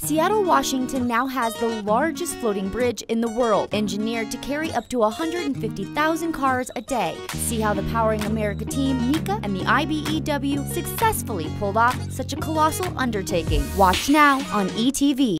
Seattle, Washington now has the largest floating bridge in the world, engineered to carry up to 150,000 cars a day. See how the Powering America team, NECA and the IBEW successfully pulled off such a colossal undertaking. Watch now on ETV.